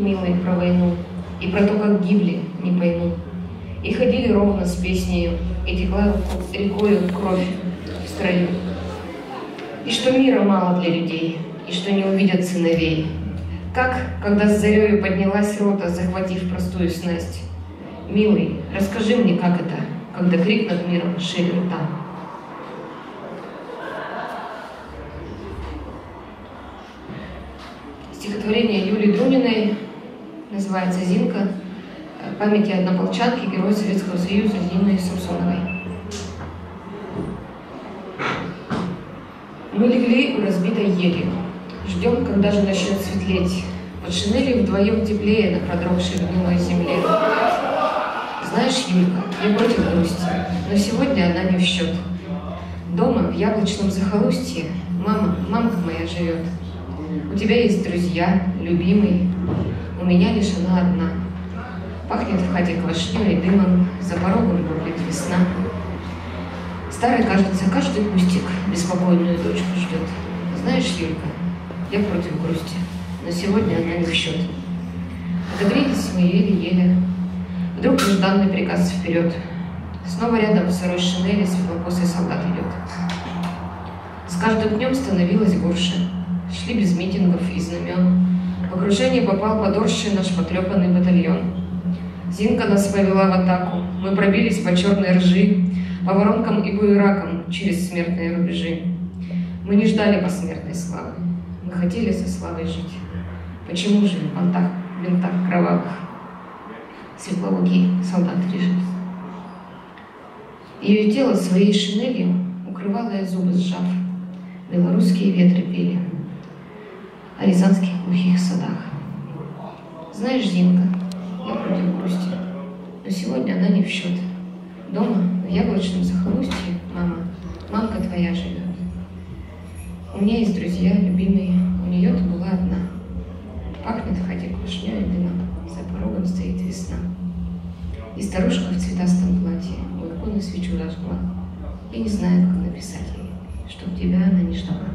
Милые про войну и про то, как гибли, не пойму. И ходили ровно с песнею, и текла рекою кровь в строю. И что мира мало для людей, и что не увидят сыновей. Как, когда с зарею поднялась рота, захватив простую снасть. Милый, расскажи мне, как это, когда крик над миром шире там. Стихотворение Юлии Друниной называется «Зинка» памяти однополчанки, героя Советского Союза Зины Самсоновой. Мы легли у разбитой ели. Ждем, когда же начнет светлеть. Под шинели вдвоем теплее на продрогшей гнилой земле. Знаешь, Юлька, я против грусти, но сегодня она не в счет. Дома, в яблочном захолустье, мама, мамка моя живет. У тебя есть друзья, любимый, у меня лишь она одна. Пахнет в хате квашней и дымом, за порогом бурлит весна. Старый, кажется, каждый кустик беспокойную дочку ждет. Знаешь, Юлька, я против грусти, но сегодня она не в счет. Отогрелись мы еле-еле. Вдруг нежданный приказ вперед. Снова рядом в сырой шинели светлокосый солдат идет. С каждым днем становилось горше. Шли без митингов и знамен. В окружение попал подорший наш потрепанный батальон. Зинка нас повела в атаку. Мы пробились по черной ржи, по воронкам и буеракам через смертные рубежи. Мы не ждали посмертной славы. Мы хотели со славой жить. Почему же в бантах, бинтах кровавых светлоокий солдат лежит? Ее тело своей шинелью укрывало я зубы сжав. Белорусские ветры пели о рязанских глухих садах. Знаешь, Зинка, я против грусти, но сегодня она не в счет. Дома, в яблочном захолустье, мама, мамка твоя живет. У меня есть друзья, любимые, у нее-то была одна. Пахнет в хате квашней и дымом, за порогом стоит весна. И старушка в цветастом платье у иконы свечу разгла. Я не знаю, как написать ей, чтоб тебя она не ждала.